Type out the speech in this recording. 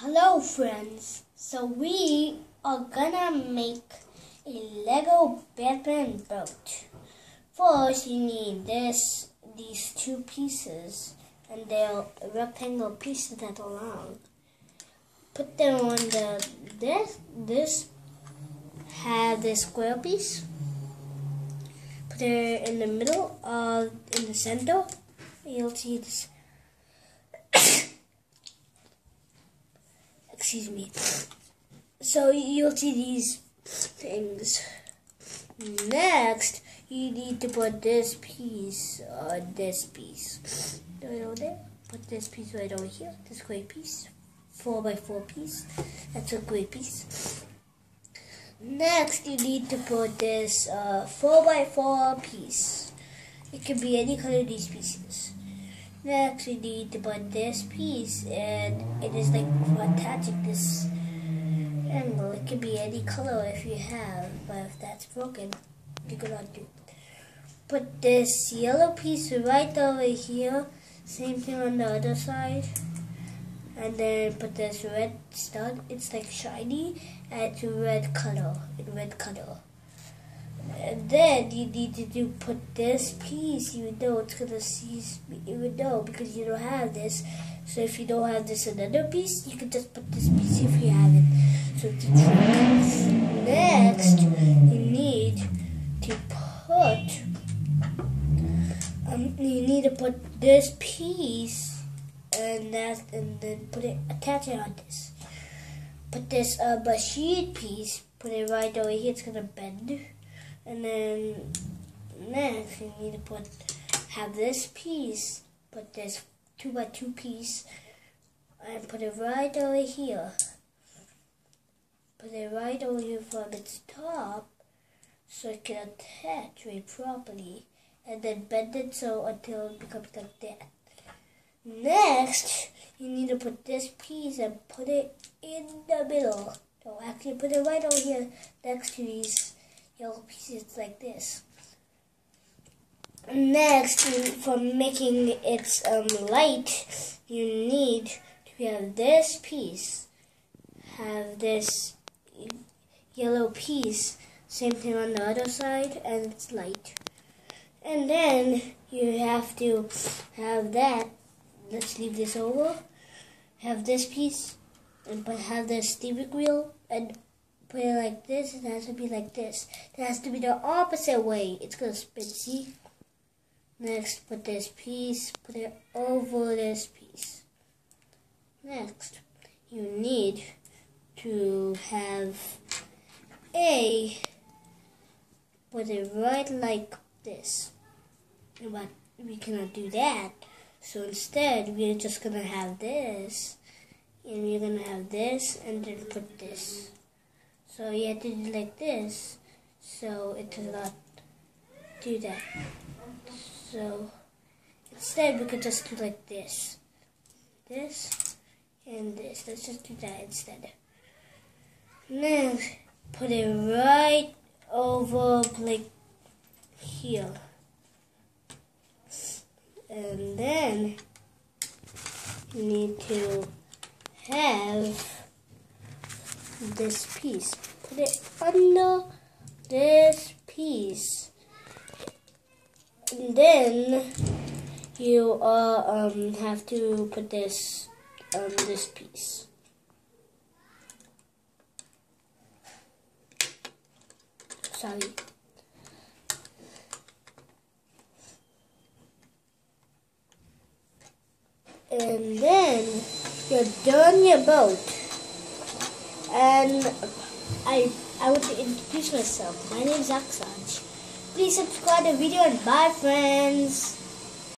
Hello friends, so we are gonna make a Lego Batman boat. First you need this, these two pieces and they're rectangle pieces that are long. Put them on the, this, this, have this square piece. Put it in the middle, uh, in the center. You'll see this excuse me. So you'll see these things. Next, you need to put this piece on this piece. Right over there. Put this piece right over here. This gray piece. 4 by 4 piece. That's a gray piece. Next, you need to put this uh, 4 by 4 piece. It can be any color of these pieces. Next, we need to put this piece, and it is like attaching this angle. It can be any color if you have, but if that's broken, you cannot do. Put this yellow piece right over here. Same thing on the other side. And then put this red stud. It's like shiny, and it's red color. In red color. And then you need to do put this piece, even though it's gonna seize, even though because you don't have this. So if you don't have this another piece, you can just put this piece if you have it. So. Next, you need to put, um, you need to put this piece and that, and then put it, attach it on this. Put this uh, machine piece, put it right over here. It's gonna bend. And then next you need to put have this piece, put this two by two piece and put it right over here. Put it right over here from its top so it can attach very properly and then bend it so until it becomes like that. Next, you need to put this piece and put it in the middle. So actually put it right over here next to these yellow pieces like this. Next, for making its um, light, you need to have this piece, have this yellow piece, same thing on the other side, and it's light. And then you have to have that, let's leave this over, have this piece, and have the steering wheel, and put it like this, it has to be like this. It has to be the opposite way. It's going to spin, see? Next, put this piece, put it over this piece. Next, you need to have a, put it right like this. But we cannot do that. So instead, we're just going to have this, and we're going to have this, and then put this. So you have to do like this, so it does not do that. So instead we could just do like this. This and this. Let's just do that instead. Then put it right over like here. And then you need to have this piece. Put it under this piece. And then you uh, um, have to put this um, this piece. Sorry. And then you're done your boat and I I want to introduce myself. My name is Aksaj. Please subscribe the video and bye friends.